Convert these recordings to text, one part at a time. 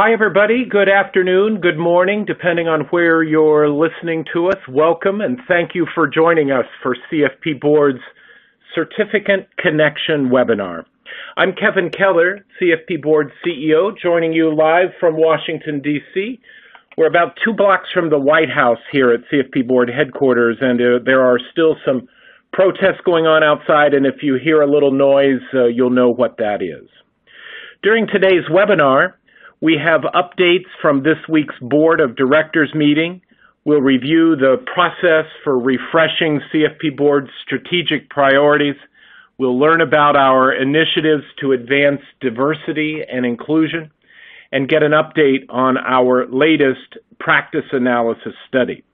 Hi, everybody. Good afternoon, good morning, depending on where you're listening to us. Welcome and thank you for joining us for CFP Board's Certificant Connection webinar. I'm Kevin Keller, CFP Board CEO, joining you live from Washington, D.C. We're about two blocks from the White House here at CFP Board headquarters, and uh, there are still some protests going on outside, and if you hear a little noise, uh, you'll know what that is. During today's webinar, we have updates from this week's Board of Directors meeting. We'll review the process for refreshing CFP Board's strategic priorities. We'll learn about our initiatives to advance diversity and inclusion and get an update on our latest practice analysis study.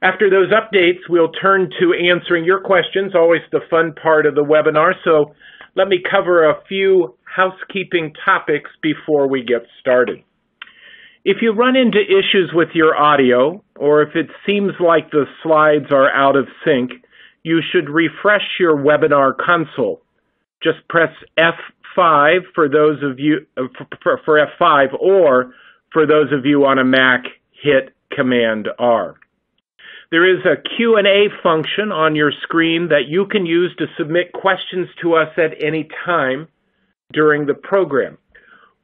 After those updates, we'll turn to answering your questions, always the fun part of the webinar. So let me cover a few housekeeping topics before we get started. If you run into issues with your audio, or if it seems like the slides are out of sync, you should refresh your webinar console. Just press F5 for those of you uh, for F5 or for those of you on a Mac, hit Command R. There is a Q&A function on your screen that you can use to submit questions to us at any time during the program.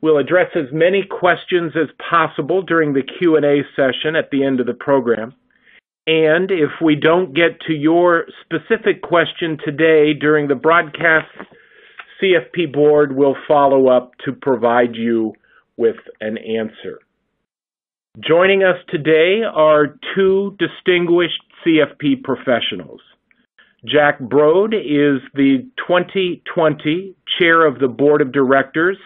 We'll address as many questions as possible during the Q&A session at the end of the program. And if we don't get to your specific question today during the broadcast, CFP board will follow up to provide you with an answer. Joining us today are two distinguished CFP professionals. Jack Brod is the 2020 Chair of the Board of Directors,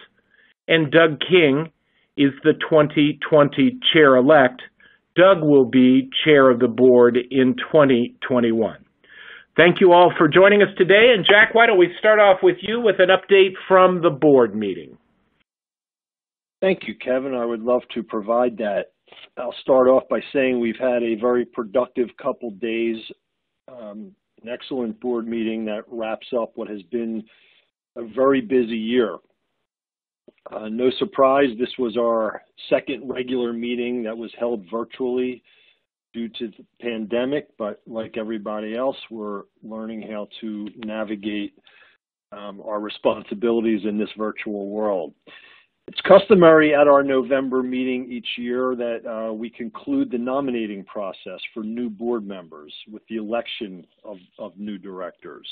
and Doug King is the 2020 Chair-elect. Doug will be Chair of the Board in 2021. Thank you all for joining us today. And Jack, why don't we start off with you with an update from the board meeting? Thank you, Kevin. I would love to provide that. I'll start off by saying we've had a very productive couple days, um, an excellent board meeting that wraps up what has been a very busy year. Uh, no surprise, this was our second regular meeting that was held virtually due to the pandemic, but like everybody else, we're learning how to navigate um, our responsibilities in this virtual world. It's customary at our November meeting each year that uh, we conclude the nominating process for new board members with the election of, of new directors.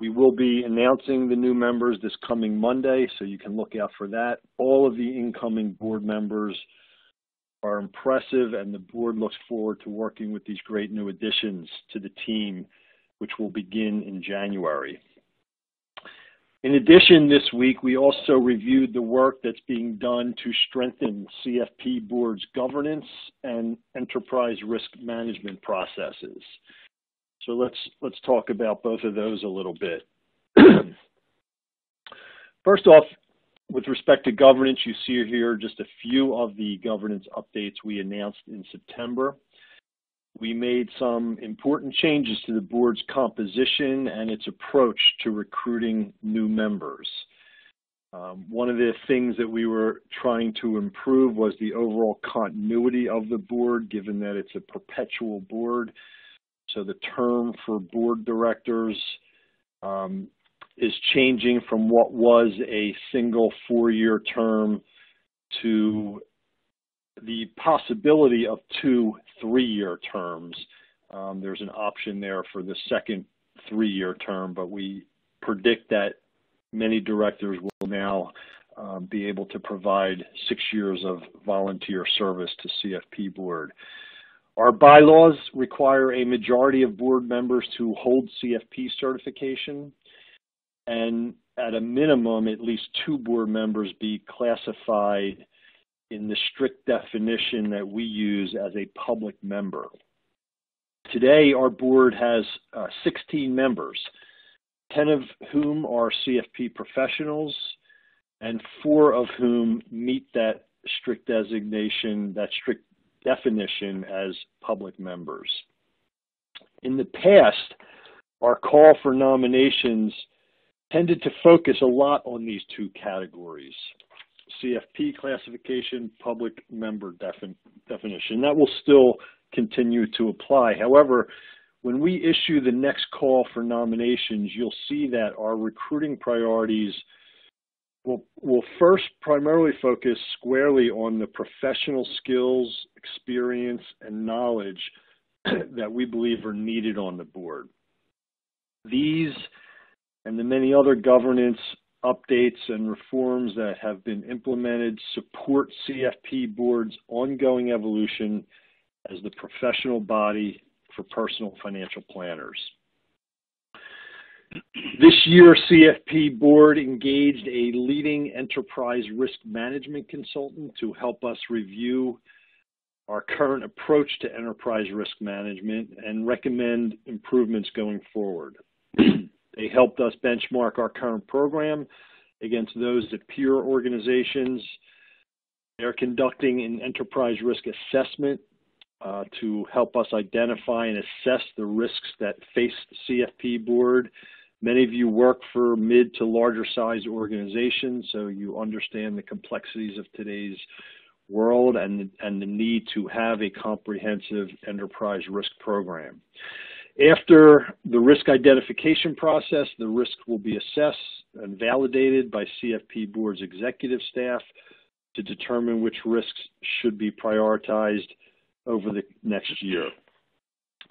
We will be announcing the new members this coming Monday, so you can look out for that. All of the incoming board members are impressive, and the board looks forward to working with these great new additions to the team, which will begin in January. In addition, this week, we also reviewed the work that's being done to strengthen CFP Board's governance and enterprise risk management processes. So let's, let's talk about both of those a little bit. First off, with respect to governance, you see here just a few of the governance updates we announced in September we made some important changes to the board's composition and its approach to recruiting new members. Um, one of the things that we were trying to improve was the overall continuity of the board, given that it's a perpetual board. So the term for board directors um, is changing from what was a single four-year term to the possibility of two three-year terms. Um, there's an option there for the second three-year term, but we predict that many directors will now um, be able to provide six years of volunteer service to CFP board. Our bylaws require a majority of board members to hold CFP certification and at a minimum, at least two board members be classified in the strict definition that we use as a public member. Today, our board has uh, 16 members, 10 of whom are CFP professionals, and four of whom meet that strict designation, that strict definition as public members. In the past, our call for nominations tended to focus a lot on these two categories. CFP classification, public member defin definition. That will still continue to apply. However, when we issue the next call for nominations, you'll see that our recruiting priorities will, will first primarily focus squarely on the professional skills, experience, and knowledge that we believe are needed on the board. These and the many other governance updates and reforms that have been implemented support CFP Board's ongoing evolution as the professional body for personal financial planners. This year, CFP Board engaged a leading enterprise risk management consultant to help us review our current approach to enterprise risk management and recommend improvements going forward. They helped us benchmark our current program against those at peer organizations. They're conducting an enterprise risk assessment uh, to help us identify and assess the risks that face the CFP board. Many of you work for mid to larger size organizations, so you understand the complexities of today's world and, and the need to have a comprehensive enterprise risk program. After the risk identification process, the risk will be assessed and validated by CFP Board's executive staff to determine which risks should be prioritized over the next year.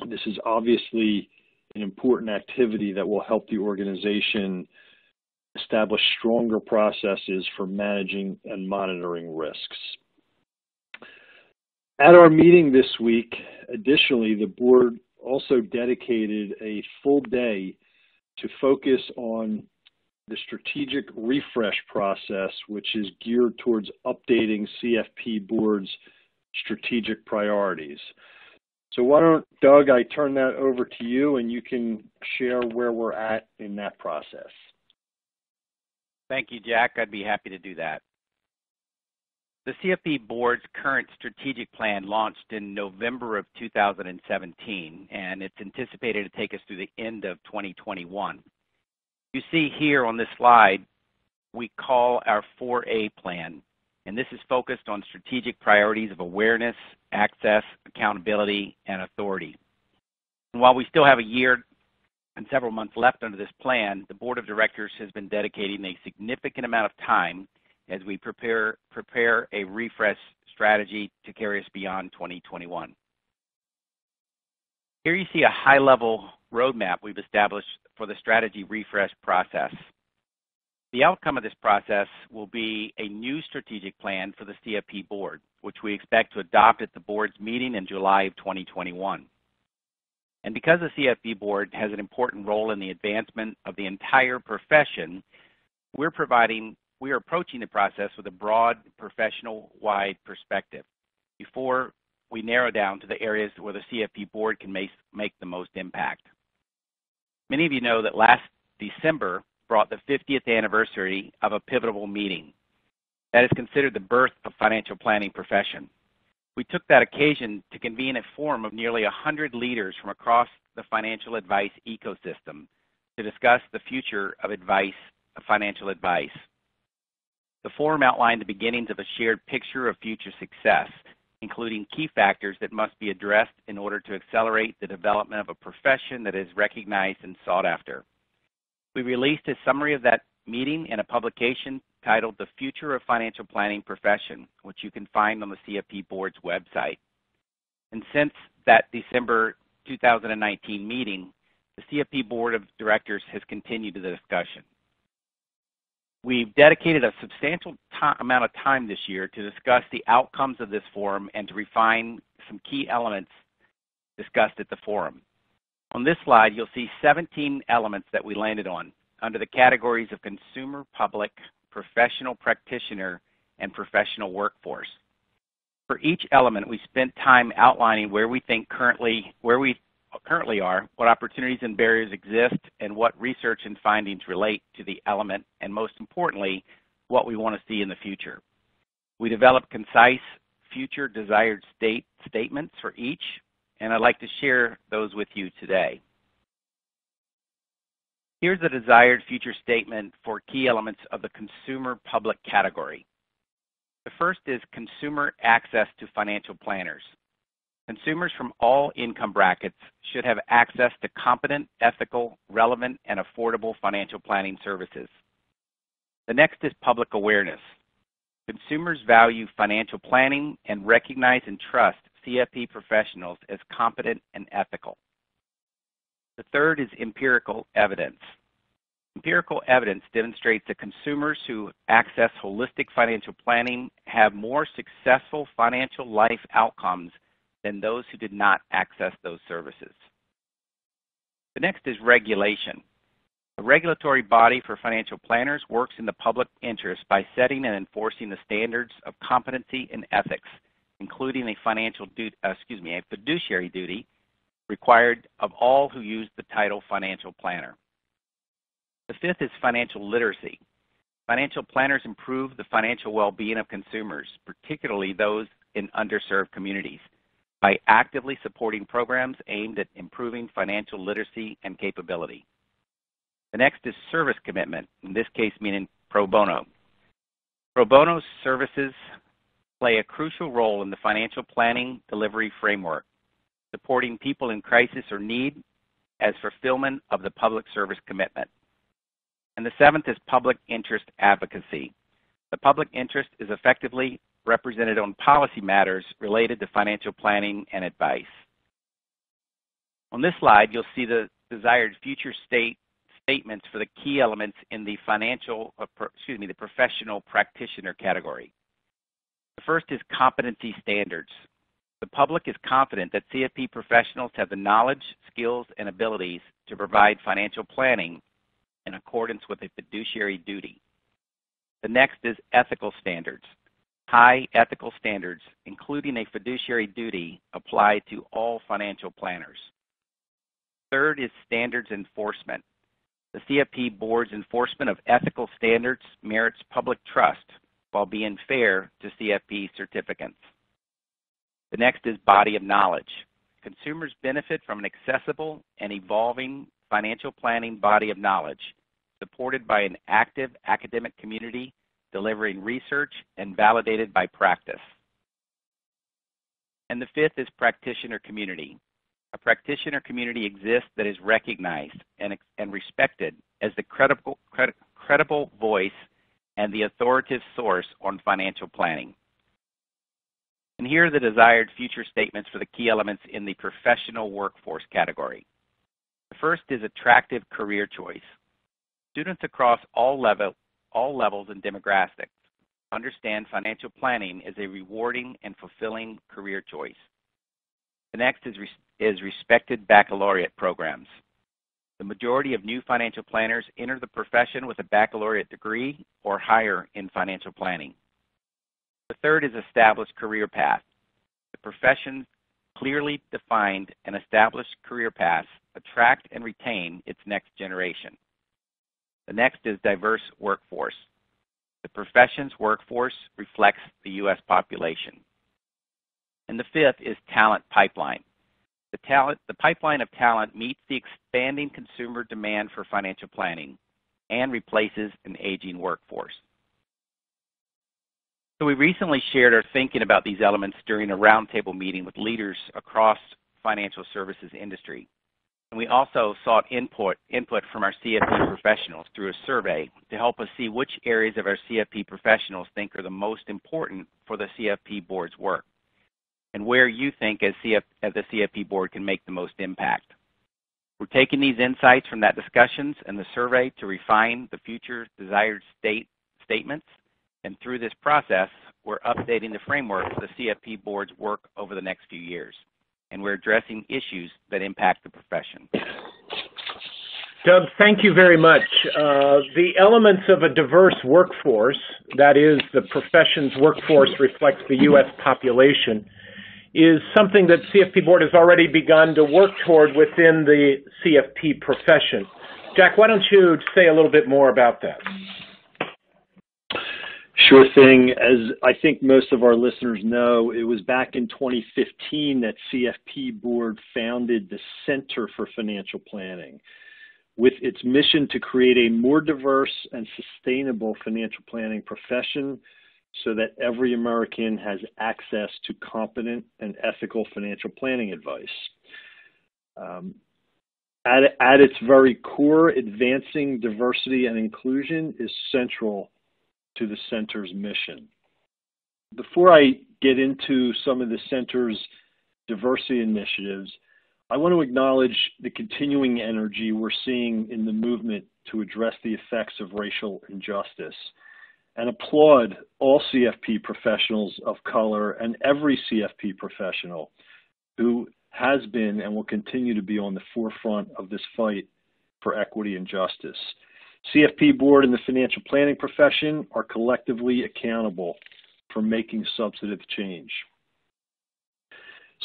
This is obviously an important activity that will help the organization establish stronger processes for managing and monitoring risks. At our meeting this week, additionally, the board also dedicated a full day to focus on the strategic refresh process, which is geared towards updating CFP board's strategic priorities. So why don't, Doug, I turn that over to you and you can share where we're at in that process. Thank you, Jack. I'd be happy to do that. The CFP Board's current strategic plan launched in November of 2017, and it's anticipated to take us through the end of 2021. You see here on this slide, we call our 4A plan, and this is focused on strategic priorities of awareness, access, accountability, and authority. And while we still have a year and several months left under this plan, the Board of Directors has been dedicating a significant amount of time as we prepare, prepare a refresh strategy to carry us beyond 2021. Here you see a high-level roadmap we've established for the strategy refresh process. The outcome of this process will be a new strategic plan for the CFP board, which we expect to adopt at the board's meeting in July of 2021. And because the CFP board has an important role in the advancement of the entire profession, we're providing we are approaching the process with a broad professional-wide perspective before we narrow down to the areas where the CFP board can make, make the most impact. Many of you know that last December brought the 50th anniversary of a pivotal meeting. That is considered the birth of financial planning profession. We took that occasion to convene a forum of nearly 100 leaders from across the financial advice ecosystem to discuss the future of advice, of financial advice. The forum outlined the beginnings of a shared picture of future success, including key factors that must be addressed in order to accelerate the development of a profession that is recognized and sought after. We released a summary of that meeting in a publication titled The Future of Financial Planning Profession, which you can find on the CFP Board's website. And since that December 2019 meeting, the CFP Board of Directors has continued the discussion. We've dedicated a substantial amount of time this year to discuss the outcomes of this forum and to refine some key elements discussed at the forum. On this slide, you'll see 17 elements that we landed on under the categories of consumer, public, professional practitioner, and professional workforce. For each element, we spent time outlining where we think currently, where we currently are, what opportunities and barriers exist, and what research and findings relate to the element, and most importantly, what we want to see in the future. We develop concise future desired state statements for each, and I'd like to share those with you today. Here's the desired future statement for key elements of the consumer public category. The first is consumer access to financial planners. Consumers from all income brackets should have access to competent, ethical, relevant, and affordable financial planning services. The next is public awareness. Consumers value financial planning and recognize and trust CFP professionals as competent and ethical. The third is empirical evidence. Empirical evidence demonstrates that consumers who access holistic financial planning have more successful financial life outcomes than those who did not access those services. The next is regulation. A regulatory body for financial planners works in the public interest by setting and enforcing the standards of competency and ethics, including a financial duty, uh, excuse me, a fiduciary duty required of all who use the title financial planner. The fifth is financial literacy. Financial planners improve the financial well-being of consumers, particularly those in underserved communities by actively supporting programs aimed at improving financial literacy and capability. The next is service commitment, in this case meaning pro bono. Pro bono services play a crucial role in the financial planning delivery framework, supporting people in crisis or need as fulfillment of the public service commitment. And the seventh is public interest advocacy. The public interest is effectively represented on policy matters related to financial planning and advice. On this slide, you'll see the desired future state statements for the key elements in the financial, uh, excuse me, the professional practitioner category. The first is competency standards. The public is confident that CFP professionals have the knowledge, skills, and abilities to provide financial planning in accordance with a fiduciary duty. The next is ethical standards high ethical standards, including a fiduciary duty, apply to all financial planners. Third is standards enforcement. The CFP Board's enforcement of ethical standards merits public trust while being fair to CFP certificants. The next is body of knowledge. Consumers benefit from an accessible and evolving financial planning body of knowledge supported by an active academic community delivering research, and validated by practice. And the fifth is practitioner community. A practitioner community exists that is recognized and, and respected as the credible, credible voice and the authoritative source on financial planning. And here are the desired future statements for the key elements in the professional workforce category. The first is attractive career choice. Students across all, level, all levels and demographics understand financial planning is a rewarding and fulfilling career choice. The next is, is respected baccalaureate programs. The majority of new financial planners enter the profession with a baccalaureate degree or higher in financial planning. The third is established career path. The profession clearly defined and established career paths attract and retain its next generation. The next is diverse workforce. The profession's workforce reflects the U.S. population. And the fifth is talent pipeline. The, talent, the pipeline of talent meets the expanding consumer demand for financial planning and replaces an aging workforce. So we recently shared our thinking about these elements during a roundtable meeting with leaders across financial services industry. And we also sought input, input from our CFP professionals through a survey to help us see which areas of our CFP professionals think are the most important for the CFP board's work and where you think as, CF, as the CFP board can make the most impact. We're taking these insights from that discussions and the survey to refine the future desired state statements. And through this process, we're updating the framework for the CFP board's work over the next few years and we're addressing issues that impact the profession. Doug, thank you very much. Uh, the elements of a diverse workforce, that is, the profession's workforce reflects the U.S. population, is something that CFP Board has already begun to work toward within the CFP profession. Jack, why don't you say a little bit more about that? Sure thing. As I think most of our listeners know, it was back in 2015 that CFP Board founded the Center for Financial Planning with its mission to create a more diverse and sustainable financial planning profession so that every American has access to competent and ethical financial planning advice. Um, at, at its very core, advancing diversity and inclusion is central to the center's mission. Before I get into some of the center's diversity initiatives, I want to acknowledge the continuing energy we're seeing in the movement to address the effects of racial injustice and applaud all CFP professionals of color and every CFP professional who has been and will continue to be on the forefront of this fight for equity and justice. CFP board and the financial planning profession are collectively accountable for making substantive change.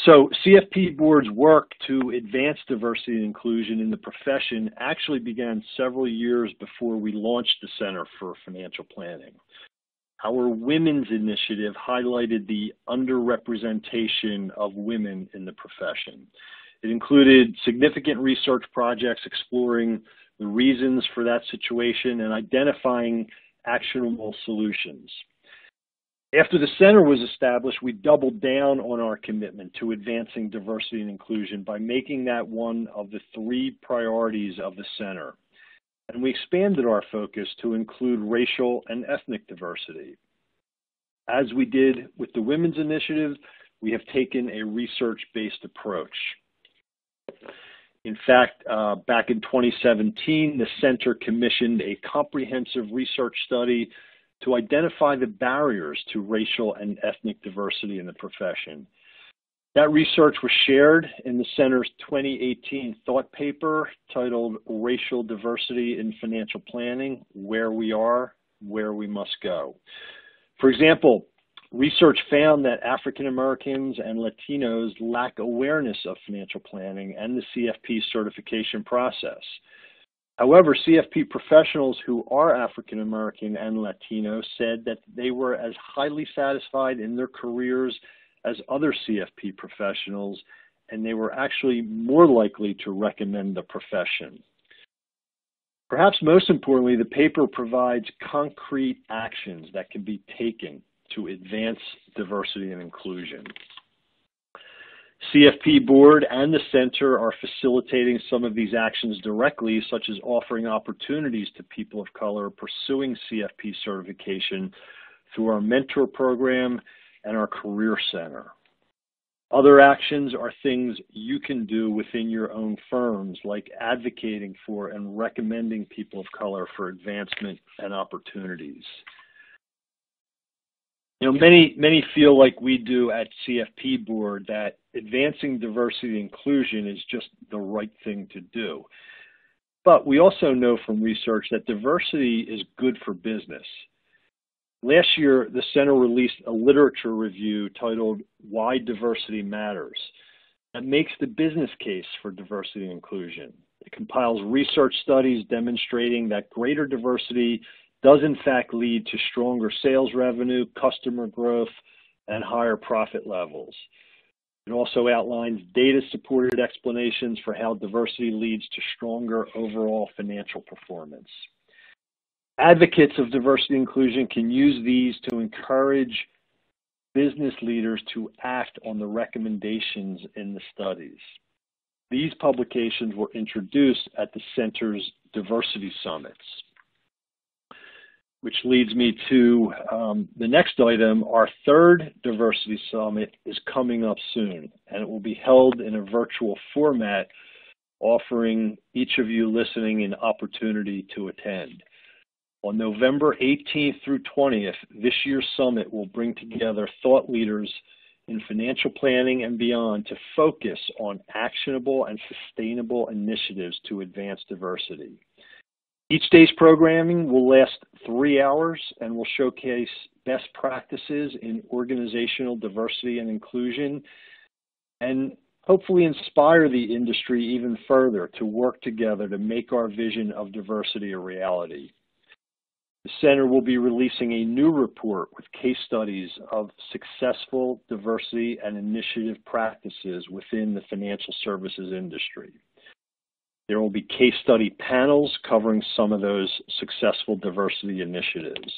So CFP board's work to advance diversity and inclusion in the profession actually began several years before we launched the Center for Financial Planning. Our women's initiative highlighted the underrepresentation of women in the profession. It included significant research projects exploring the reasons for that situation and identifying actionable solutions. After the center was established, we doubled down on our commitment to advancing diversity and inclusion by making that one of the three priorities of the center. And we expanded our focus to include racial and ethnic diversity. As we did with the Women's Initiative, we have taken a research-based approach. In fact, uh, back in 2017, the center commissioned a comprehensive research study to identify the barriers to racial and ethnic diversity in the profession. That research was shared in the Center's 2018 thought paper titled Racial Diversity in Financial Planning, Where We Are, Where We Must Go. For example, research found that African Americans and Latinos lack awareness of financial planning and the CFP certification process. However, CFP professionals who are African American and Latino said that they were as highly satisfied in their careers as other CFP professionals, and they were actually more likely to recommend the profession. Perhaps most importantly, the paper provides concrete actions that can be taken to advance diversity and inclusion. CFP board and the center are facilitating some of these actions directly, such as offering opportunities to people of color pursuing CFP certification through our mentor program and our career center. Other actions are things you can do within your own firms, like advocating for and recommending people of color for advancement and opportunities. You know, many many feel like we do at CFP board that advancing diversity and inclusion is just the right thing to do. But we also know from research that diversity is good for business. Last year, the center released a literature review titled Why Diversity Matters that makes the business case for diversity and inclusion. It compiles research studies demonstrating that greater diversity does in fact lead to stronger sales revenue, customer growth, and higher profit levels. It also outlines data-supported explanations for how diversity leads to stronger overall financial performance. Advocates of diversity inclusion can use these to encourage business leaders to act on the recommendations in the studies. These publications were introduced at the Center's diversity summits which leads me to um, the next item. Our third diversity summit is coming up soon, and it will be held in a virtual format, offering each of you listening an opportunity to attend. On November 18th through 20th, this year's summit will bring together thought leaders in financial planning and beyond to focus on actionable and sustainable initiatives to advance diversity. Each day's programming will last three hours and will showcase best practices in organizational diversity and inclusion and hopefully inspire the industry even further to work together to make our vision of diversity a reality. The center will be releasing a new report with case studies of successful diversity and initiative practices within the financial services industry. There will be case study panels covering some of those successful diversity initiatives.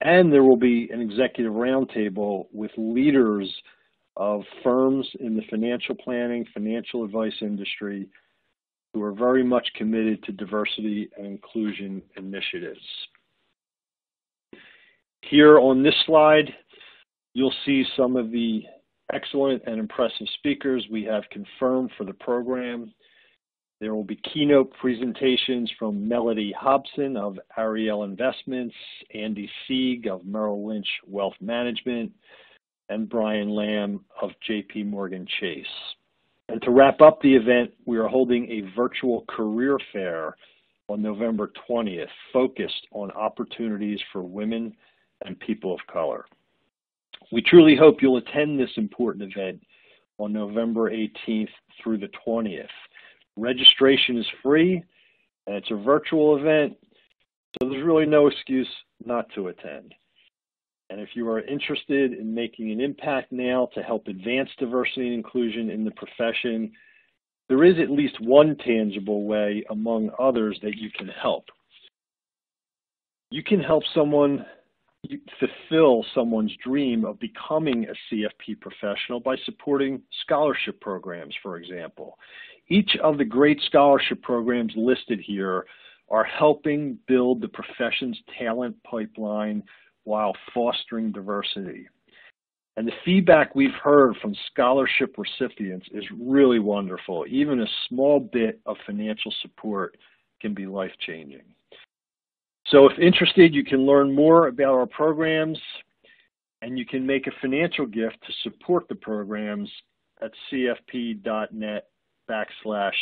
And there will be an executive roundtable with leaders of firms in the financial planning, financial advice industry who are very much committed to diversity and inclusion initiatives. Here on this slide, you'll see some of the excellent and impressive speakers we have confirmed for the program. There will be keynote presentations from Mellody Hobson of Ariel Investments, Andy Sieg of Merrill Lynch Wealth Management, and Brian Lamb of JP Morgan Chase. And to wrap up the event, we are holding a virtual career fair on November 20th focused on opportunities for women and people of color. We truly hope you'll attend this important event on November 18th through the 20th. Registration is free and it's a virtual event, so there's really no excuse not to attend. And if you are interested in making an impact now to help advance diversity and inclusion in the profession, there is at least one tangible way among others that you can help. You can help someone fulfill someone's dream of becoming a CFP professional by supporting scholarship programs, for example. Each of the great scholarship programs listed here are helping build the profession's talent pipeline while fostering diversity. And the feedback we've heard from scholarship recipients is really wonderful. Even a small bit of financial support can be life-changing. So if interested, you can learn more about our programs and you can make a financial gift to support the programs at cfp.net backslash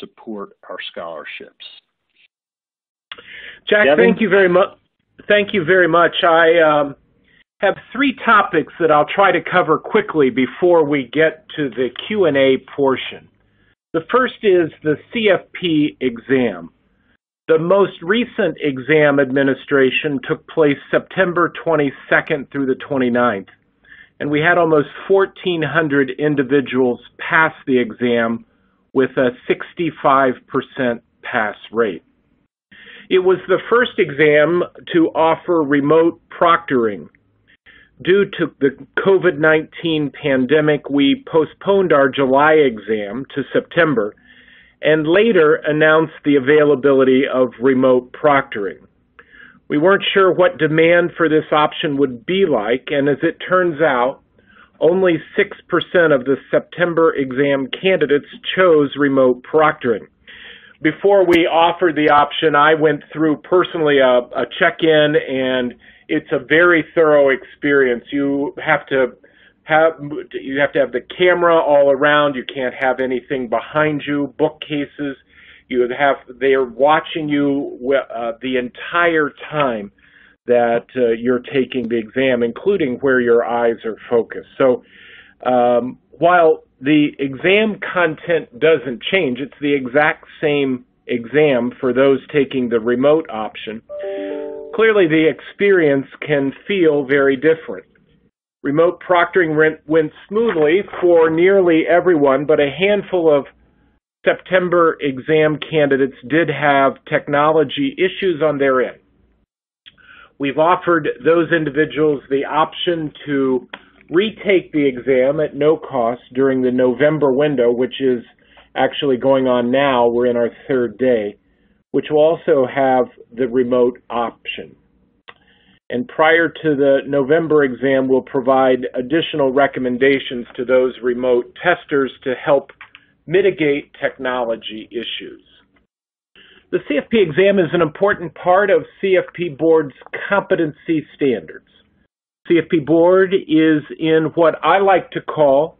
support our scholarships. Jack, Devin? thank you very much. Thank you very much. I um, have three topics that I'll try to cover quickly before we get to the Q&A portion. The first is the CFP exam. The most recent exam administration took place September 22nd through the 29th, and we had almost 1,400 individuals pass the exam with a 65% pass rate. It was the first exam to offer remote proctoring. Due to the COVID-19 pandemic, we postponed our July exam to September and later announced the availability of remote proctoring. We weren't sure what demand for this option would be like, and as it turns out, only 6% of the September exam candidates chose remote proctoring before we offered the option, I went through personally a, a check-in, and it's a very thorough experience. You have to have you have to have the camera all around. You can't have anything behind you. Bookcases. You have they are watching you uh, the entire time that uh, you're taking the exam, including where your eyes are focused. So um, while the exam content doesn't change. It's the exact same exam for those taking the remote option. Clearly, the experience can feel very different. Remote proctoring went, went smoothly for nearly everyone, but a handful of September exam candidates did have technology issues on their end. We've offered those individuals the option to retake the exam at no cost during the November window, which is actually going on now. We're in our third day, which will also have the remote option. And prior to the November exam, we'll provide additional recommendations to those remote testers to help mitigate technology issues. The CFP exam is an important part of CFP Board's competency standards. CFP board is in what I like to call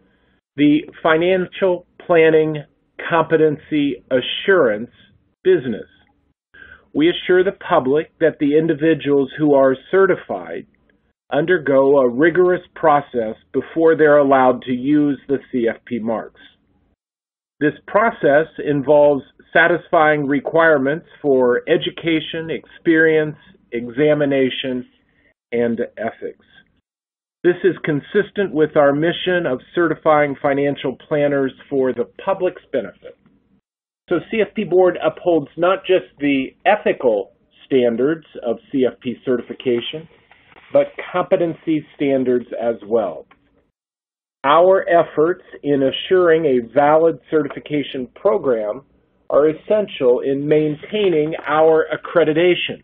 the financial planning competency assurance business. We assure the public that the individuals who are certified undergo a rigorous process before they're allowed to use the CFP marks. This process involves satisfying requirements for education, experience, examination, and ethics. This is consistent with our mission of certifying financial planners for the public's benefit. So CFP Board upholds not just the ethical standards of CFP certification, but competency standards as well. Our efforts in assuring a valid certification program are essential in maintaining our accreditation.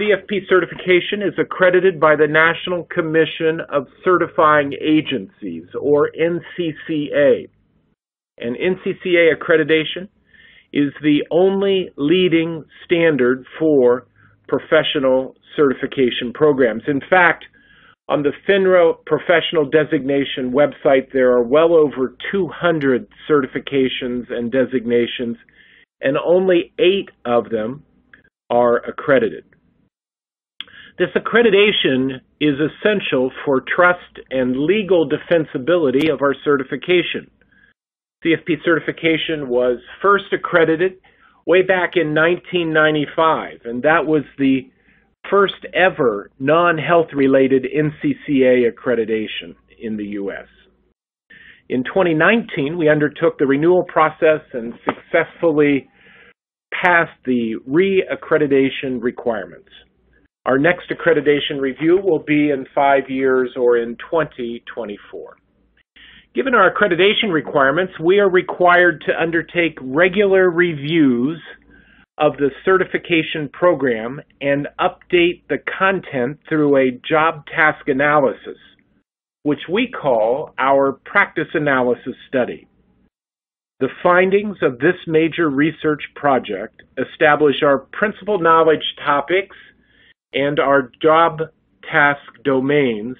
CFP certification is accredited by the National Commission of Certifying Agencies, or NCCA. And NCCA accreditation is the only leading standard for professional certification programs. In fact, on the FINRA professional designation website, there are well over 200 certifications and designations, and only eight of them are accredited. This accreditation is essential for trust and legal defensibility of our certification. CFP certification was first accredited way back in 1995, and that was the first ever non-health related NCCA accreditation in the U.S. In 2019, we undertook the renewal process and successfully passed the re-accreditation requirements. Our next accreditation review will be in five years or in 2024. Given our accreditation requirements, we are required to undertake regular reviews of the certification program and update the content through a job task analysis, which we call our practice analysis study. The findings of this major research project establish our principal knowledge topics and our job task domains,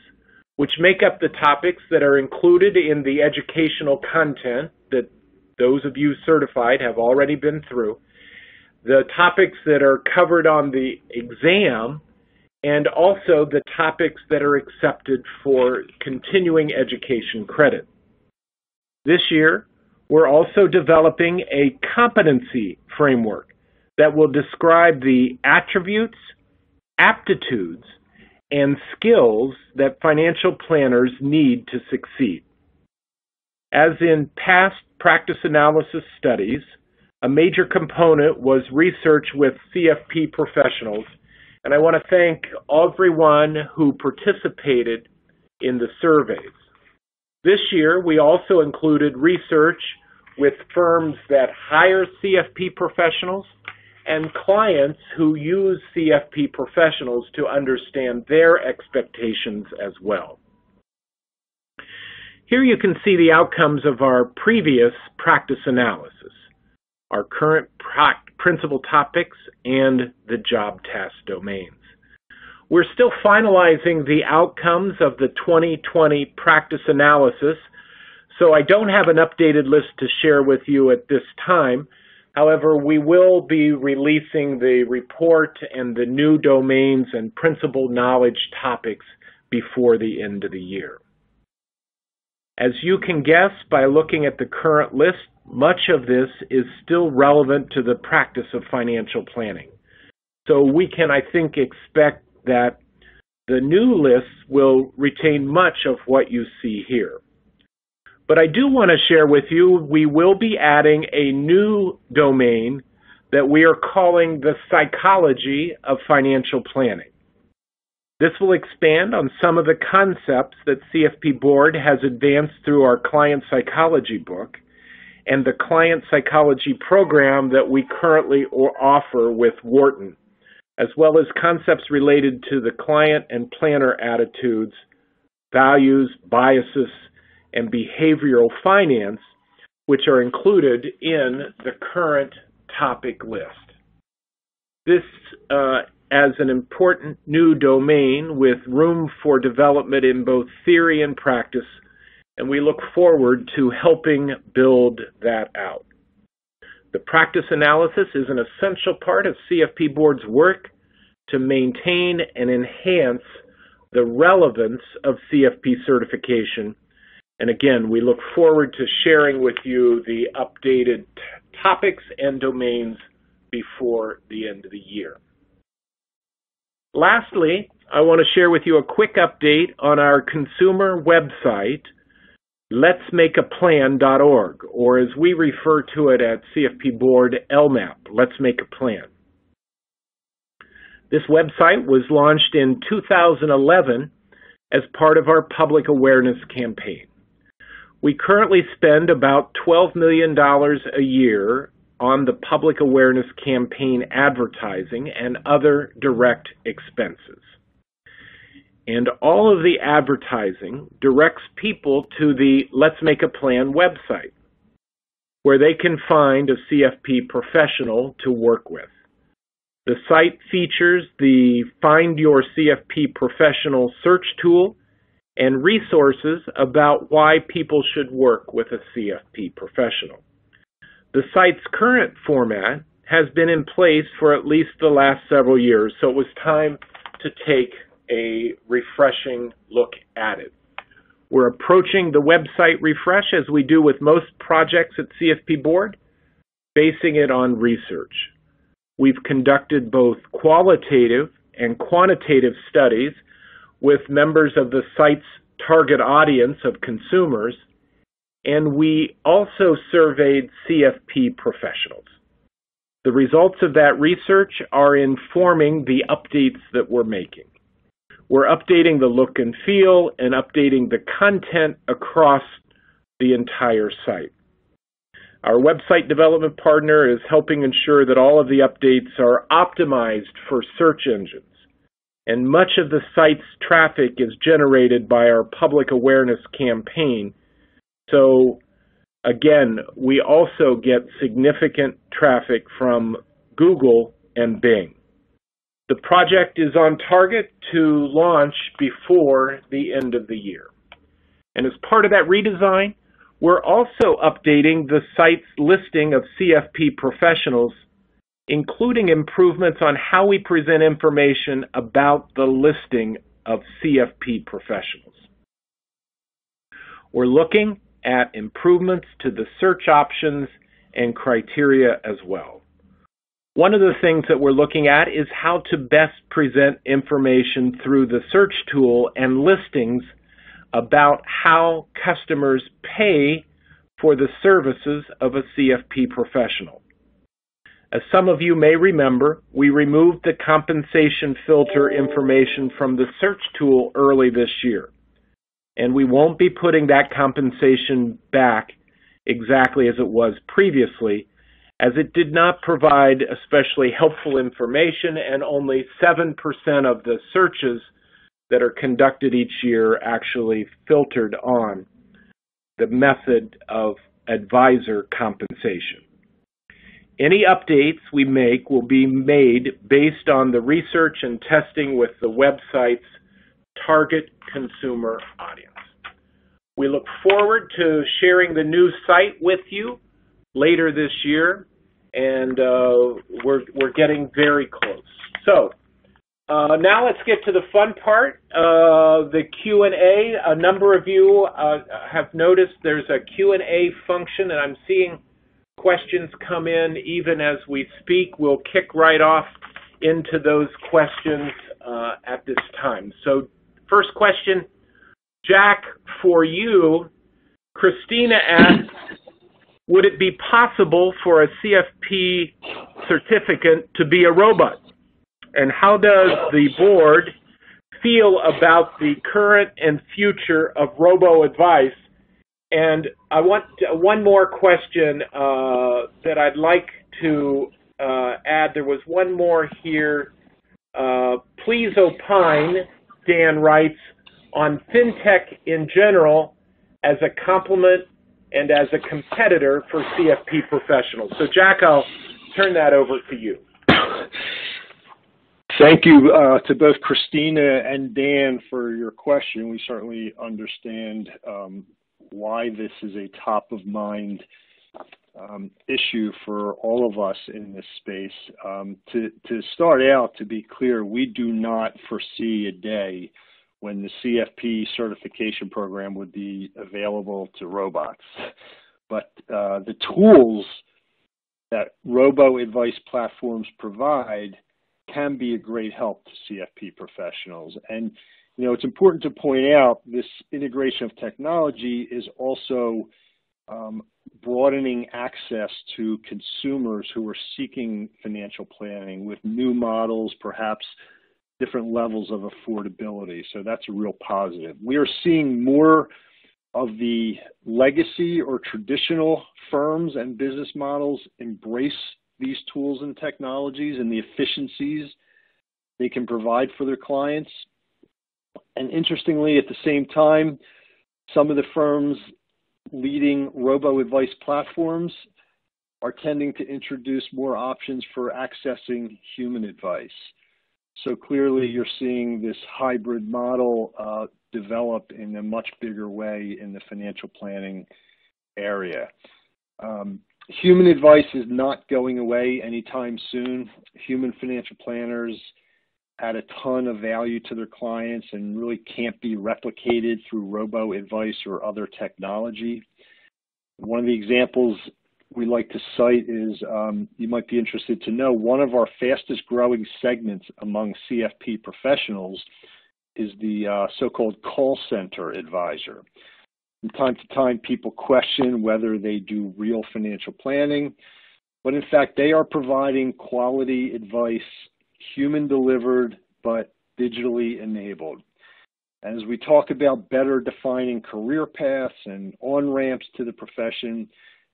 which make up the topics that are included in the educational content that those of you certified have already been through, the topics that are covered on the exam, and also the topics that are accepted for continuing education credit. This year, we're also developing a competency framework that will describe the attributes aptitudes, and skills that financial planners need to succeed. As in past practice analysis studies, a major component was research with CFP professionals, and I want to thank everyone who participated in the surveys. This year, we also included research with firms that hire CFP professionals and clients who use CFP professionals to understand their expectations as well. Here you can see the outcomes of our previous practice analysis, our current principal topics, and the job task domains. We're still finalizing the outcomes of the 2020 practice analysis, so I don't have an updated list to share with you at this time, However, we will be releasing the report and the new domains and principal knowledge topics before the end of the year. As you can guess by looking at the current list, much of this is still relevant to the practice of financial planning. So we can, I think, expect that the new lists will retain much of what you see here. But I do want to share with you, we will be adding a new domain that we are calling the psychology of financial planning. This will expand on some of the concepts that CFP Board has advanced through our client psychology book and the client psychology program that we currently offer with Wharton, as well as concepts related to the client and planner attitudes, values, biases, and behavioral finance, which are included in the current topic list. This uh, as an important new domain with room for development in both theory and practice, and we look forward to helping build that out. The practice analysis is an essential part of CFP Board's work to maintain and enhance the relevance of CFP certification and again, we look forward to sharing with you the updated topics and domains before the end of the year. Lastly, I want to share with you a quick update on our consumer website, letsmakeaplan.org, or as we refer to it at CFP Board, LMAP, Let's Make a Plan. This website was launched in 2011 as part of our public awareness campaign. We currently spend about $12 million a year on the public awareness campaign advertising and other direct expenses. And all of the advertising directs people to the Let's Make a Plan website, where they can find a CFP professional to work with. The site features the Find Your CFP Professional search tool and resources about why people should work with a CFP professional. The site's current format has been in place for at least the last several years, so it was time to take a refreshing look at it. We're approaching the website refresh as we do with most projects at CFP Board, basing it on research. We've conducted both qualitative and quantitative studies with members of the site's target audience of consumers, and we also surveyed CFP professionals. The results of that research are informing the updates that we're making. We're updating the look and feel and updating the content across the entire site. Our website development partner is helping ensure that all of the updates are optimized for search engines. And much of the site's traffic is generated by our public awareness campaign. So again, we also get significant traffic from Google and Bing. The project is on target to launch before the end of the year. And as part of that redesign, we're also updating the site's listing of CFP professionals, including improvements on how we present information about the listing of CFP professionals. We're looking at improvements to the search options and criteria as well. One of the things that we're looking at is how to best present information through the search tool and listings about how customers pay for the services of a CFP professional. As some of you may remember, we removed the compensation filter information from the search tool early this year. And we won't be putting that compensation back exactly as it was previously, as it did not provide especially helpful information and only 7% of the searches that are conducted each year actually filtered on the method of advisor compensation. Any updates we make will be made based on the research and testing with the website's target consumer audience. We look forward to sharing the new site with you later this year, and uh, we're, we're getting very close. So uh, now let's get to the fun part, uh, the Q&A. A number of you have noticed there's a Q&A function, and I'm seeing questions come in even as we speak. We'll kick right off into those questions uh, at this time. So first question, Jack, for you, Christina asks, would it be possible for a CFP certificant to be a robot? and how does the board feel about the current and future of robo-advice? And I want one more question uh, that I'd like to uh, add. There was one more here. Uh, please opine, Dan writes, on FinTech in general as a complement and as a competitor for CFP professionals. So Jack, I'll turn that over to you. Thank you uh, to both Christina and Dan for your question. We certainly understand um, why this is a top of mind um, issue for all of us in this space. Um, to, to start out, to be clear, we do not foresee a day when the CFP certification program would be available to robots. But uh, the tools that robo advice platforms provide can be a great help to CFP professionals. And, you know, it's important to point out this integration of technology is also um, broadening access to consumers who are seeking financial planning with new models, perhaps different levels of affordability. So that's a real positive. We are seeing more of the legacy or traditional firms and business models embrace these tools and technologies and the efficiencies they can provide for their clients. And interestingly, at the same time, some of the firms leading robo-advice platforms are tending to introduce more options for accessing human advice. So clearly, you're seeing this hybrid model uh, develop in a much bigger way in the financial planning area. Um, human advice is not going away anytime soon. Human financial planners add a ton of value to their clients and really can't be replicated through robo advice or other technology. One of the examples we like to cite is um, you might be interested to know one of our fastest growing segments among CFP professionals is the uh, so-called call center advisor. From time to time, people question whether they do real financial planning, but in fact, they are providing quality advice, human delivered, but digitally enabled. As we talk about better defining career paths and on-ramps to the profession,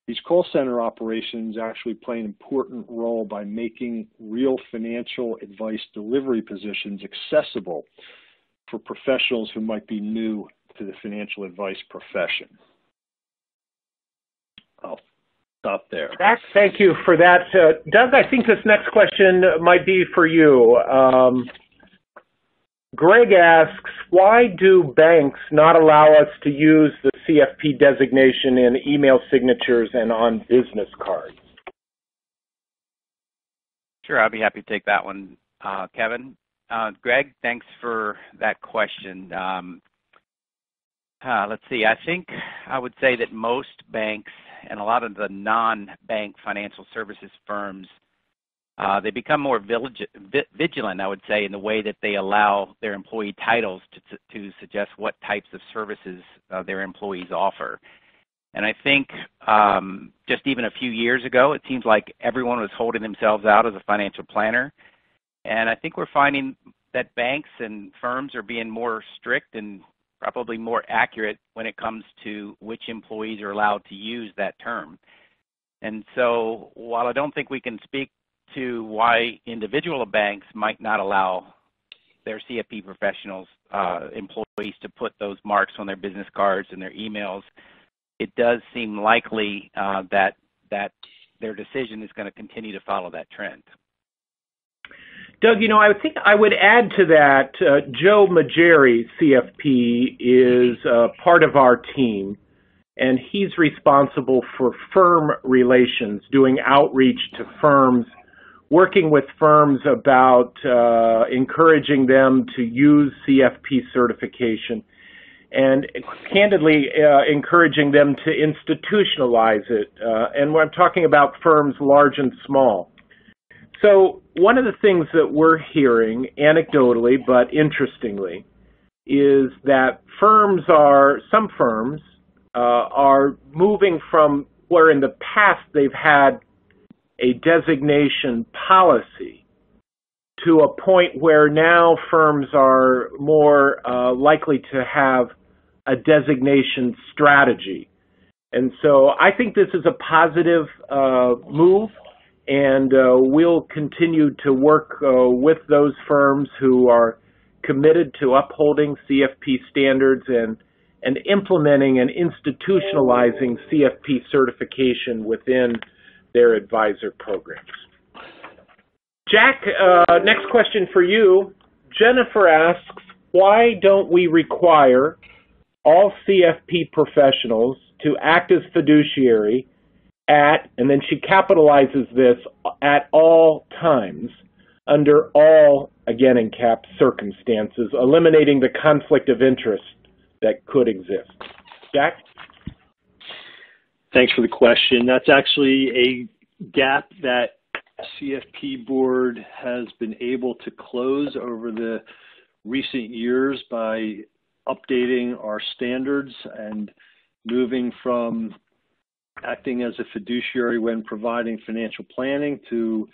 these call center operations actually play an important role by making real financial advice delivery positions accessible for professionals who might be new to the financial advice profession. I'll stop there. Jack, thank you for that. Uh, Doug, I think this next question might be for you. Um, Greg asks, why do banks not allow us to use the CFP designation in email signatures and on business cards? Sure, I'll be happy to take that one, uh, Kevin. Uh, Greg, thanks for that question. Um, uh, let's see. I think I would say that most banks and a lot of the non-bank financial services firms uh, they become more vigilant, I would say, in the way that they allow their employee titles to, to suggest what types of services uh, their employees offer. And I think um, just even a few years ago, it seems like everyone was holding themselves out as a financial planner. And I think we're finding that banks and firms are being more strict and probably more accurate when it comes to which employees are allowed to use that term. And so while I don't think we can speak to why individual banks might not allow their CFP professionals, uh, employees to put those marks on their business cards and their emails, it does seem likely uh, that that their decision is going to continue to follow that trend. Doug, you know, I would think I would add to that. Uh, Joe Maugeri, CFP, is uh, part of our team and he's responsible for firm relations, doing outreach to firms working with firms about uh, encouraging them to use CFP certification and candidly uh, encouraging them to institutionalize it. Uh, and I'm talking about firms large and small. So one of the things that we're hearing anecdotally, but interestingly, is that firms are, some firms uh, are moving from where in the past they've had a designation policy to a point where now firms are more uh, likely to have a designation strategy. And so I think this is a positive uh, move, and uh, we'll continue to work uh, with those firms who are committed to upholding CFP standards and, and implementing and institutionalizing CFP certification within their advisor programs. Jack, uh, next question for you. Jennifer asks, why don't we require all CFP professionals to act as fiduciary at, and then she capitalizes this, at all times, under all, again in cap, circumstances, eliminating the conflict of interest that could exist. Jack? Thanks for the question. That's actually a gap that CFP board has been able to close over the recent years by updating our standards and moving from acting as a fiduciary when providing financial planning to,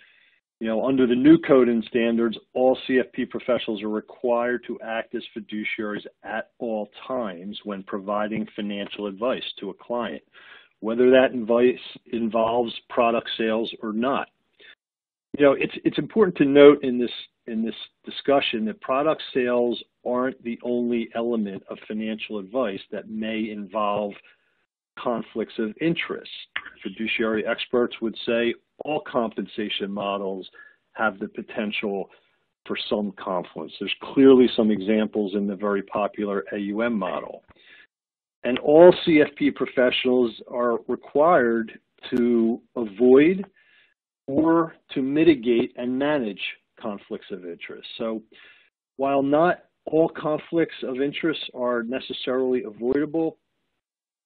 you know, under the new code and standards, all CFP professionals are required to act as fiduciaries at all times when providing financial advice to a client, whether that advice involves product sales or not. You know, it's it's important to note in this in this discussion that product sales aren't the only element of financial advice that may involve conflicts of interest. Fiduciary experts would say all compensation models have the potential for some conflicts. There's clearly some examples in the very popular AUM model. And all CFP professionals are required to avoid or to mitigate and manage conflicts of interest. So while not all conflicts of interest are necessarily avoidable,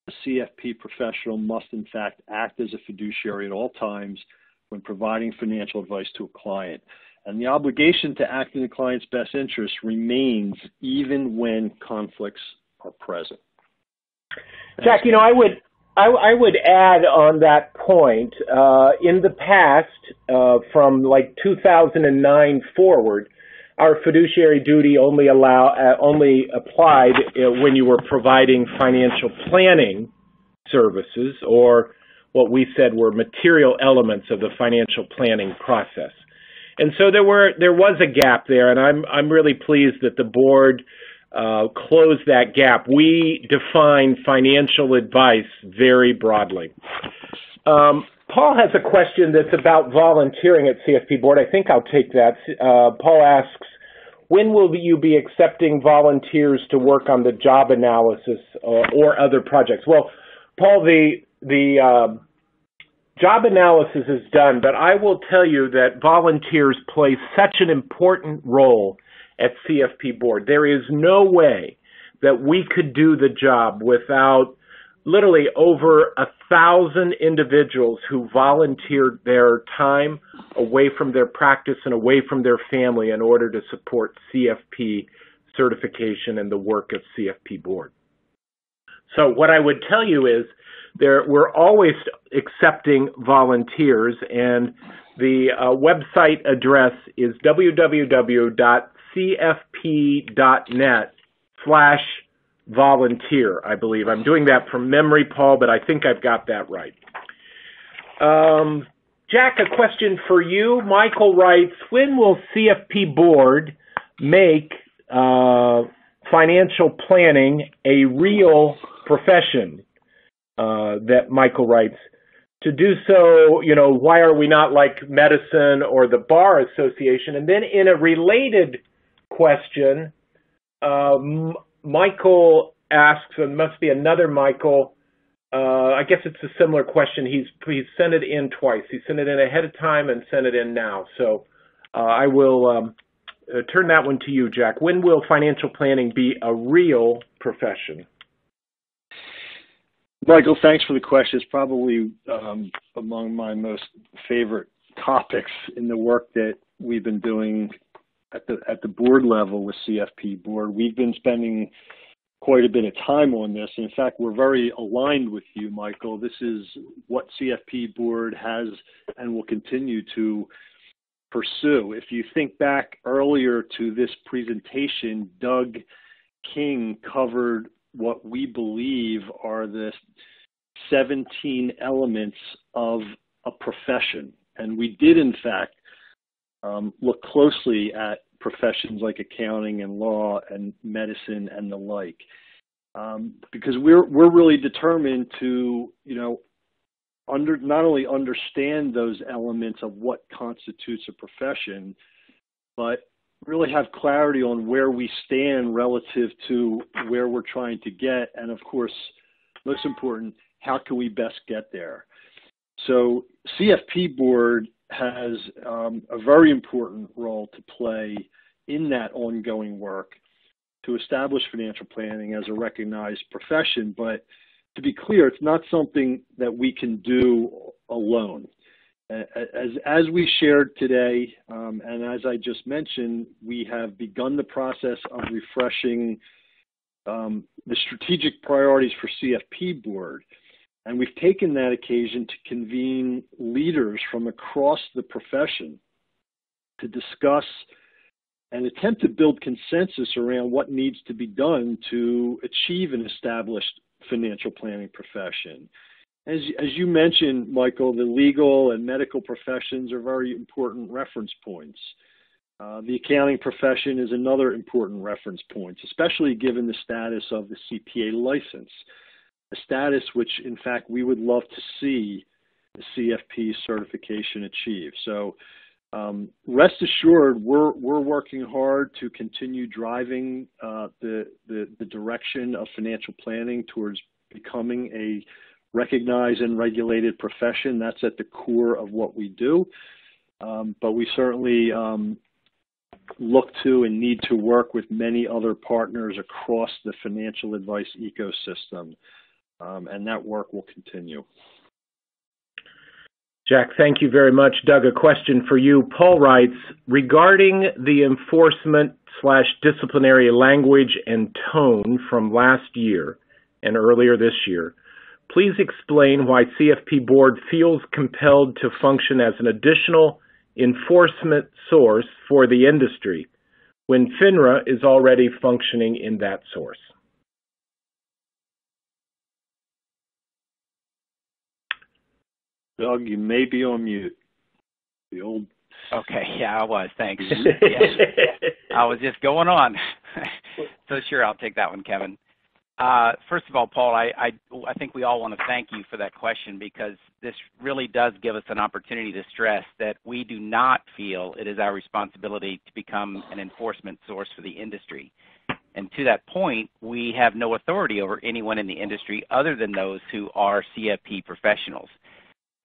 a CFP professional must in fact act as a fiduciary at all times when providing financial advice to a client. And the obligation to act in the client's best interest remains even when conflicts are present. Jack, you know, I would I, I would add on that point. Uh, in the past, uh, from like 2009 forward, our fiduciary duty only allow uh, only applied uh, when you were providing financial planning services or what we said were material elements of the financial planning process. And so there were there was a gap there, and I'm I'm really pleased that the board uh, close that gap. We define financial advice very broadly. Um, Paul has a question that's about volunteering at CFP Board. I think I'll take that. Uh, Paul asks, when will you be accepting volunteers to work on the job analysis or, uh, or other projects? Well, Paul, the the uh, job analysis is done, but I will tell you that volunteers play such an important role at CFP board. There is no way that we could do the job without literally over a thousand individuals who volunteered their time away from their practice and away from their family in order to support CFP certification and the work of CFP board. So what I would tell you is there, we're always accepting volunteers and the uh, website address is www cfp.net slash volunteer, I believe. I'm doing that from memory, Paul, but I think I've got that right. Um, Jack, a question for you. Michael writes, when will CFP board make uh, financial planning a real profession? Uh, that Michael writes. To do so, you know, why are we not like medicine or the Bar Association? And then in a related question. Um, Michael asks, and must be another Michael. Uh, I guess it's a similar question. He's he's sent it in twice. He sent it in ahead of time and sent it in now. So uh, I will um, uh, turn that one to you, Jack. When will financial planning be a real profession? Michael, thanks for the question. It's probably um, among my most favorite topics in the work that we've been doing at the at the board level with CFP board, we've been spending quite a bit of time on this. In fact, we're very aligned with you, Michael. This is what CFP board has and will continue to pursue. If you think back earlier to this presentation, Doug King covered what we believe are the 17 elements of a profession. And we did, in fact, um, look closely at professions like accounting and law and medicine and the like, um, because we're we're really determined to you know under not only understand those elements of what constitutes a profession, but really have clarity on where we stand relative to where we're trying to get, and of course, most important, how can we best get there? So CFP board has um, a very important role to play in that ongoing work to establish financial planning as a recognized profession. But to be clear, it's not something that we can do alone. As, as we shared today, um, and as I just mentioned, we have begun the process of refreshing um, the strategic priorities for CFP board. And we've taken that occasion to convene leaders from across the profession to discuss and attempt to build consensus around what needs to be done to achieve an established financial planning profession. As, as you mentioned, Michael, the legal and medical professions are very important reference points. Uh, the accounting profession is another important reference point, especially given the status of the CPA license, a status which, in fact, we would love to see the CFP certification achieve. So um, rest assured, we're, we're working hard to continue driving uh, the, the, the direction of financial planning towards becoming a recognized and regulated profession. That's at the core of what we do. Um, but we certainly um, look to and need to work with many other partners across the financial advice ecosystem, Um, and that work will continue. Jack, thank you very much. Doug, a question for you. Paul writes, regarding the enforcement slash disciplinary language and tone from last year and earlier this year, please explain why CFP Board feels compelled to function as an additional enforcement source for the industry when FINRA is already functioning in that source. Doug, you may be on mute. The old. Okay, yeah, I was. Thanks. yes. I was just going on. so sure, I'll take that one, Kevin. Uh, first of all, Paul, I, I, I think we all want to thank you for that question because this really does give us an opportunity to stress that we do not feel it is our responsibility to become an enforcement source for the industry. And to that point, we have no authority over anyone in the industry other than those who are CFP professionals.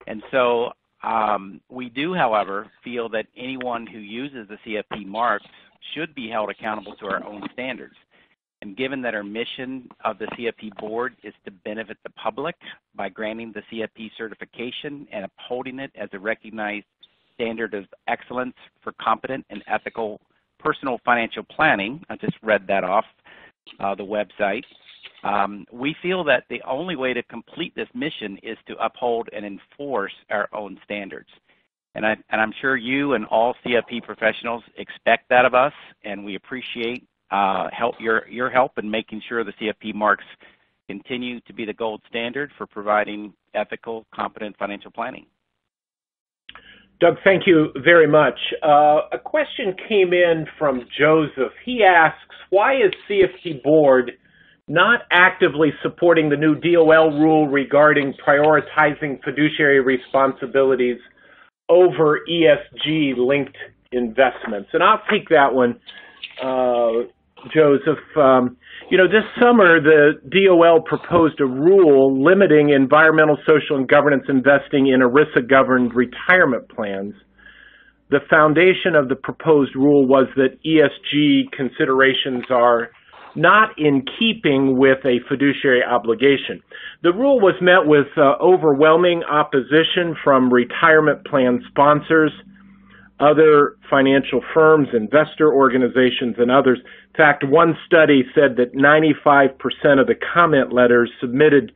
And so um, we do, however, feel that anyone who uses the CFP marks should be held accountable to our own standards. And given that our mission of the CFP board is to benefit the public by granting the CFP certification and upholding it as a recognized standard of excellence for competent and ethical personal financial planning, I just read that off uh, the website, um, we feel that the only way to complete this mission is to uphold and enforce our own standards. And, I, and I'm sure you and all CFP professionals expect that of us, and we appreciate uh, help your, your help in making sure the CFP marks continue to be the gold standard for providing ethical, competent financial planning. Doug, thank you very much. Uh, a question came in from Joseph. He asks, why is CFP board not actively supporting the new DOL rule regarding prioritizing fiduciary responsibilities over ESG linked investments. And I'll take that one, uh, Joseph. Um, you know, this summer the DOL proposed a rule limiting environmental, social, and governance investing in ERISA governed retirement plans. The foundation of the proposed rule was that ESG considerations are not in keeping with a fiduciary obligation. The rule was met with uh, overwhelming opposition from retirement plan sponsors, other financial firms, investor organizations, and others. In fact, one study said that 95% of the comment letters submitted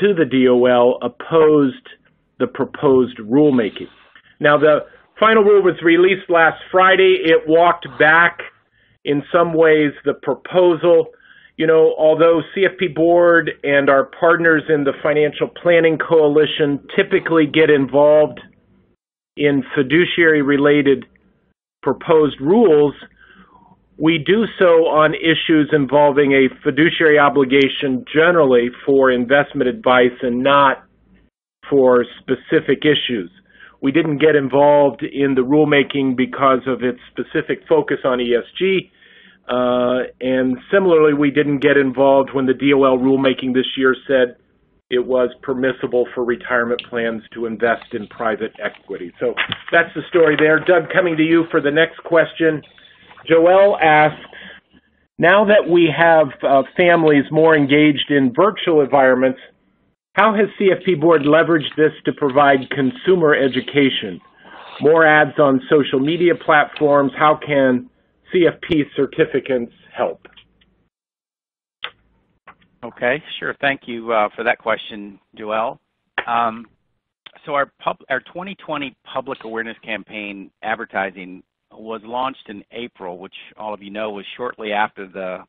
to the DOL opposed the proposed rulemaking. Now, the final rule was released last Friday. It walked back in some ways the proposal. You know, although CFP board and our partners in the Financial Planning Coalition typically get involved in fiduciary related proposed rules, we do so on issues involving a fiduciary obligation generally for investment advice and not for specific issues. We didn't get involved in the rulemaking because of its specific focus on ESG. Uh, and similarly, we didn't get involved when the DOL rulemaking this year said it was permissible for retirement plans to invest in private equity. So that's the story there. Doug, coming to you for the next question. Joelle asks, now that we have uh, families more engaged in virtual environments, how has CFP Board leveraged this to provide consumer education? More ads on social media platforms? How can CFP certificants help? Okay, sure. Thank you uh, for that question, Joel. Um, so our, pub- our 2020 public awareness campaign advertising was launched in April, which all of you know was shortly after the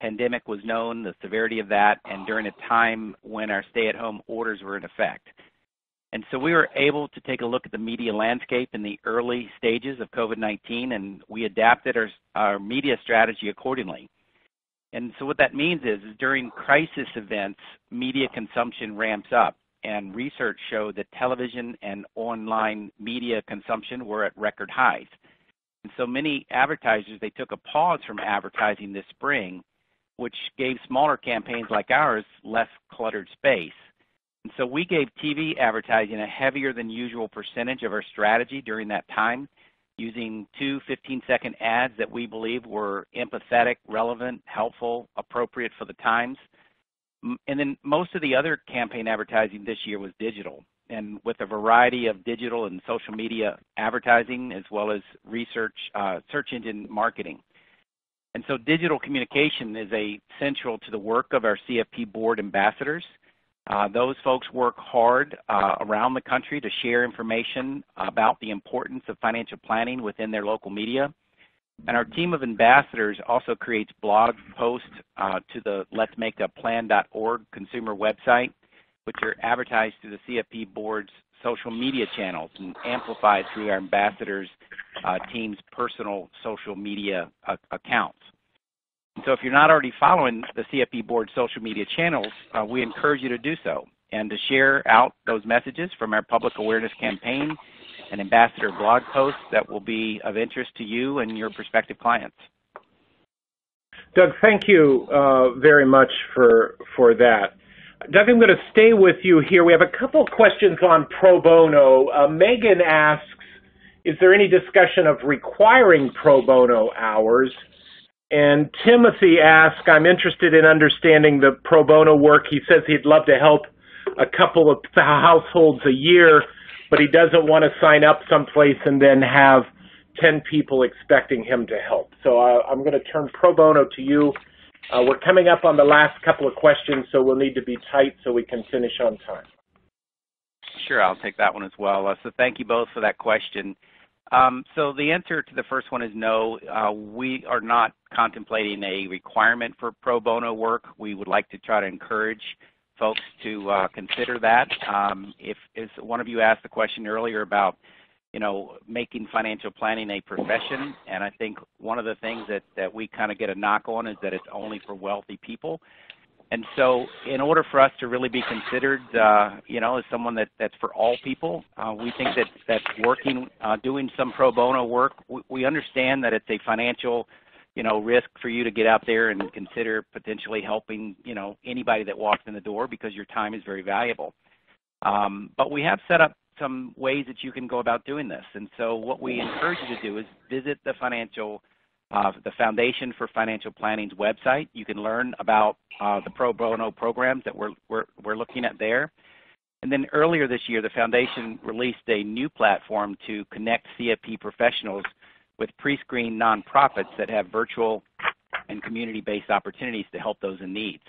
pandemic was known, the severity of that, and during a time when our stay-at-home orders were in effect. And so we were able to take a look at the media landscape in the early stages of COVID-19, and we adapted our, our media strategy accordingly. And so what that means is, is during crisis events, media consumption ramps up, and research showed that television and online media consumption were at record highs. And so many advertisers, they took a pause from advertising this spring, which gave smaller campaigns like ours less cluttered space. And so we gave TV advertising a heavier than usual percentage of our strategy during that time, using two 15 second ads that we believe were empathetic, relevant, helpful, appropriate for the times. And then most of the other campaign advertising this year was digital and with a variety of digital and social media advertising as well as research uh, search engine marketing. And so digital communication is a central to the work of our CFP board ambassadors. Uh, those folks work hard uh, around the country to share information about the importance of financial planning within their local media. And our team of ambassadors also creates blog posts uh, to the Let's Make a Plan.org consumer website which are advertised through the CFP board's social media channels and amplified through our ambassadors uh, team's personal social media uh, accounts. And so if you're not already following the CFP board social media channels, uh, we encourage you to do so and to share out those messages from our public awareness campaign and ambassador blog posts that will be of interest to you and your prospective clients. Doug, thank you uh, very much for for that. Doug, I'm going to stay with you here. We have a couple questions on pro bono. Uh, Megan asks, is there any discussion of requiring pro bono hours? And Timothy asks, I'm interested in understanding the pro bono work. He says he'd love to help a couple of households a year, but he doesn't want to sign up someplace and then have 10 people expecting him to help. So uh, I'm going to turn pro bono to you uh, we're coming up on the last couple of questions, so we'll need to be tight so we can finish on time. Sure, I'll take that one as well. Uh, so thank you both for that question. Um, so the answer to the first one is no. Uh, we are not contemplating a requirement for pro bono work. We would like to try to encourage folks to uh, consider that. Um, if, if one of you asked the question earlier about you know, making financial planning a profession. And I think one of the things that, that we kind of get a knock on is that it's only for wealthy people. And so, in order for us to really be considered, uh, you know, as someone that, that's for all people, uh, we think that that working, uh, doing some pro bono work, we, we understand that it's a financial, you know, risk for you to get out there and consider potentially helping, you know, anybody that walks in the door because your time is very valuable. Um, but we have set up some ways that you can go about doing this. And so what we encourage you to do is visit the financial uh, the Foundation for Financial Planning's website. You can learn about uh, the pro bono programs that we're, we're, we're looking at there. And then earlier this year, the foundation released a new platform to connect CFP professionals with pre-screened nonprofits that have virtual and community-based opportunities to help those in need.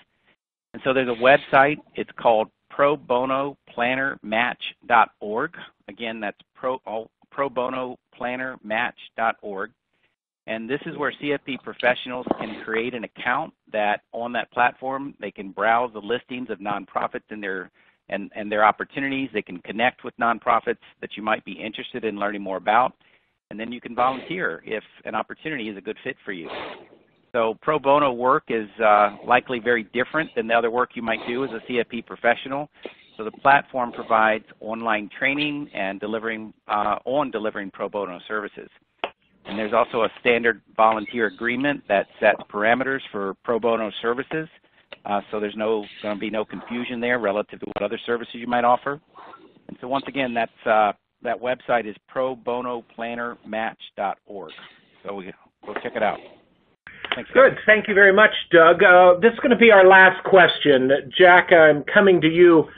And so there's a website. It's called pro bono planner. Again, that's pro, pro bono planner match.org. And this is where CFP professionals can create an account that on that platform they can browse the listings of nonprofits and their and, and their opportunities. They can connect with nonprofits that you might be interested in learning more about. And then you can volunteer if an opportunity is a good fit for you. So pro bono work is uh, likely very different than the other work you might do as a CFP professional. So the platform provides online training and delivering uh, on delivering pro bono services. And there's also a standard volunteer agreement that sets parameters for pro bono services. Uh, so there's no going to be no confusion there relative to what other services you might offer. And so once again, that's uh, that website is probonoplannermatch.org. So we, go check it out. Thanks, Good. Thank you very much, Doug. Uh, this is going to be our last question. Jack, I'm coming to you.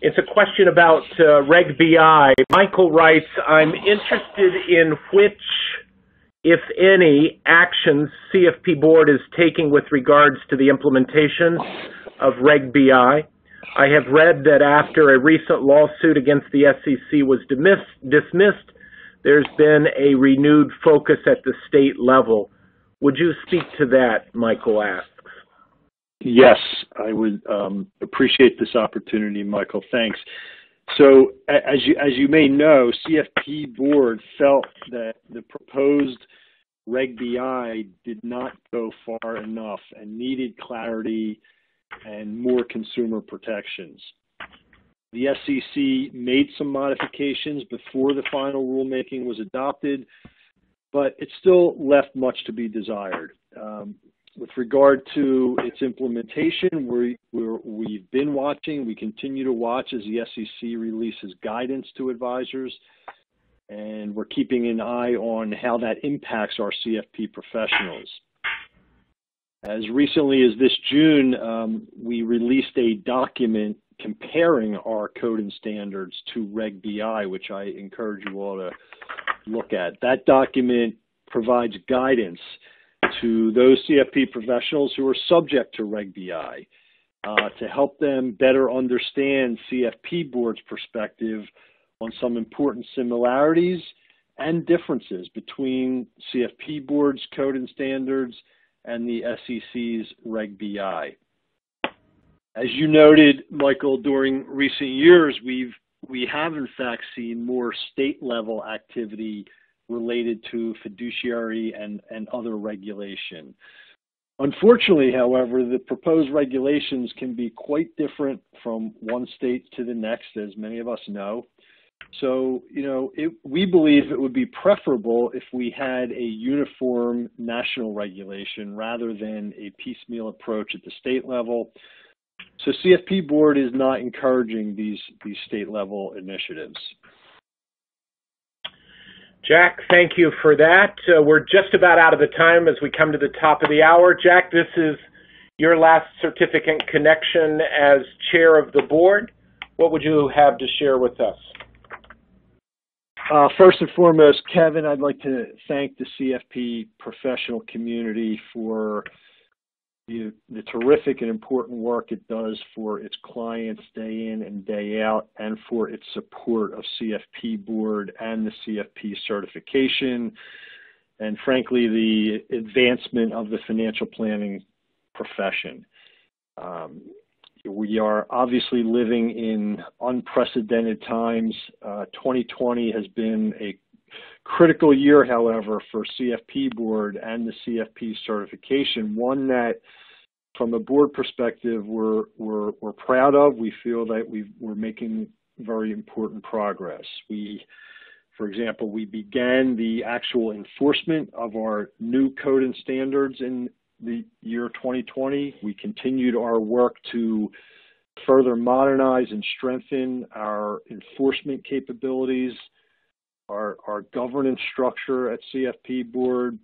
It's a question about uh, Reg BI. Michael writes, I'm interested in which, if any, actions CFP Board is taking with regards to the implementation of Reg BI. I have read that after a recent lawsuit against the SEC was dismissed, there's been a renewed focus at the state level. Would you speak to that, Michael asks? Yes, I would um, appreciate this opportunity, Michael. Thanks. So, as you as you may know, CFP board felt that the proposed Reg BI did not go far enough and needed clarity and more consumer protections. The SEC made some modifications before the final rulemaking was adopted, but it still left much to be desired. Um, with regard to its implementation, we we've been watching, we continue to watch as the SEC releases guidance to advisors, and we're keeping an eye on how that impacts our CFP professionals. As recently as this June, um, we released a document comparing our code and standards to Reg BI, which I encourage you all to look at. That document provides guidance to those CFP professionals who are subject to Reg BI uh, to help them better understand CFP board's perspective on some important similarities and differences between CFP board's code and standards and the SEC's Reg BI. As you noted, Michael, during recent years, we've we have in fact seen more state level activity related to fiduciary and, and other regulation. Unfortunately, however, the proposed regulations can be quite different from one state to the next, as many of us know. So, you know, it, we believe it would be preferable if we had a uniform national regulation rather than a piecemeal approach at the state level. So CFP board is not encouraging these, these state level initiatives. Jack, thank you for that. Uh, we're just about out of the time as we come to the top of the hour. Jack, this is your last Certificant Connection as chair of the board. What would you have to share with us? Uh, first and foremost, Kevin, I'd like to thank the CFP professional community for the, the terrific and important work it does for its clients day in and day out, and for its support of CFP board and the CFP certification, and frankly, the advancement of the financial planning profession. Um, we are obviously living in unprecedented times. Uh, 2020 has been a critical year, however, for CFP board and the CFP certification, one that from a board perspective, we're, we're, we're proud of. We feel that we are making very important progress. We, for example, we began the actual enforcement of our new code and standards in the year 2020. We continued our work to further modernize and strengthen our enforcement capabilities, our, our governance structure at CFP board,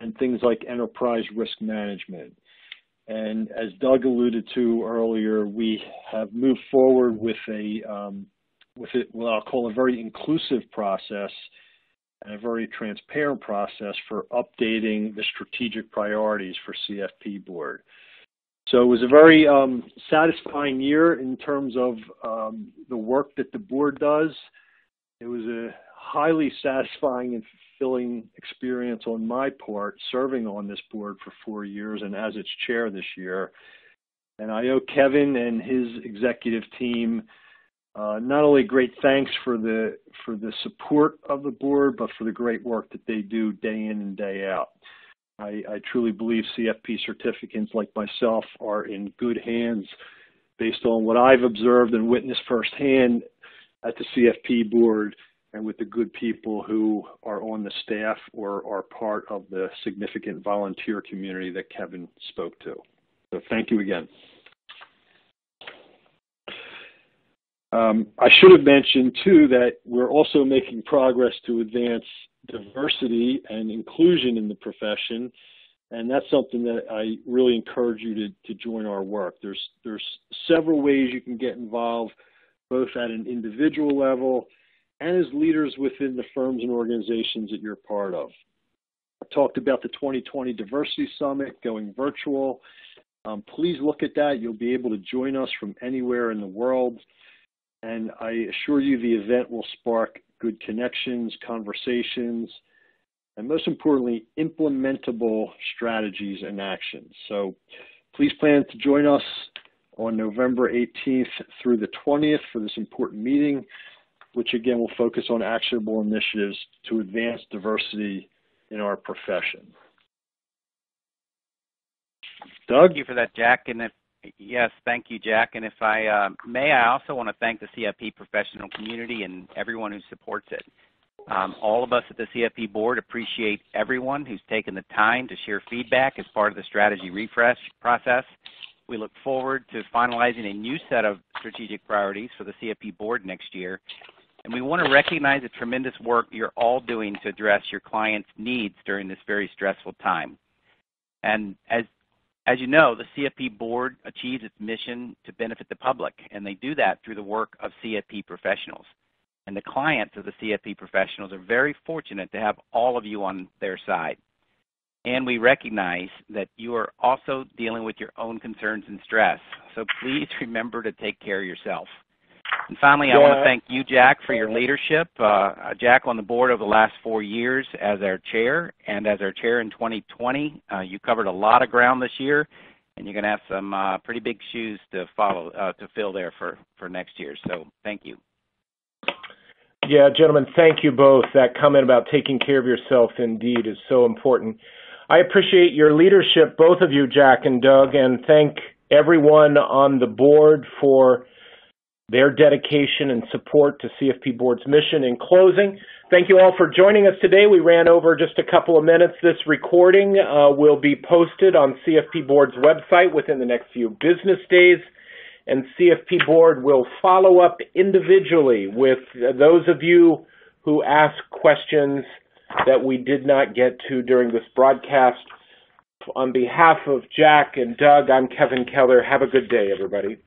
and things like enterprise risk management. And as Doug alluded to earlier, we have moved forward with a um, with it, what I'll call a very inclusive process and a very transparent process for updating the strategic priorities for CFP board. So it was a very um, satisfying year in terms of um, the work that the board does. It was a highly satisfying and fulfilling experience on my part serving on this board for four years and as its chair this year. And I owe Kevin and his executive team uh, not only great thanks for the for the support of the board, but for the great work that they do day in and day out. I, I truly believe CFP certificants like myself are in good hands based on what I've observed and witnessed firsthand at the CFP board and with the good people who are on the staff or are part of the significant volunteer community that Kevin spoke to. So thank you again. Um, I should have mentioned too that we're also making progress to advance diversity and inclusion in the profession, and that's something that I really encourage you to, to join our work. There's there's several ways you can get involved, both at an individual level and as leaders within the firms and organizations that you're part of. I talked about the 2020 Diversity Summit going virtual. Um, please look at that. You'll be able to join us from anywhere in the world. And I assure you the event will spark good connections, conversations, and most importantly, implementable strategies and actions. So please plan to join us on November 18th through the 20th for this important meeting, which again will focus on actionable initiatives to advance diversity in our profession. Doug? Thank you for that, Jack. And if yes, thank you, Jack. And if I uh, may, I also want to thank the CFP professional community and everyone who supports it. Um, all of us at the CFP board appreciate everyone who's taken the time to share feedback as part of the strategy refresh process. We look forward to finalizing a new set of strategic priorities for the CFP board next year. And we want to recognize the tremendous work you're all doing to address your clients' needs during this very stressful time. And as as you know, the CFP board achieves its mission to benefit the public, and they do that through the work of CFP professionals. And the clients of the CFP professionals are very fortunate to have all of you on their side. And we recognize that you are also dealing with your own concerns and stress. So please remember to take care of yourself. And finally, yeah. I want to thank you, Jack, for your leadership. Uh, Jack on the board over the last four years as our chair, and as our chair in 2020. Uh, you covered a lot of ground this year, and you're going to have some uh, pretty big shoes to follow uh, to fill there for for next year. So thank you. Yeah, gentlemen, thank you both. That comment about taking care of yourself indeed is so important. I appreciate your leadership, both of you, Jack and Doug, and thank everyone on the board for their dedication and support to CFP Board's mission. In closing, thank you all for joining us today. We ran over just a couple of minutes. This recording uh, will be posted on CFP Board's website within the next few business days and CFP Board will follow up individually with those of you who ask questions that we did not get to during this broadcast. On behalf of Jack and Doug, I'm Kevin Keller. Have a good day, everybody.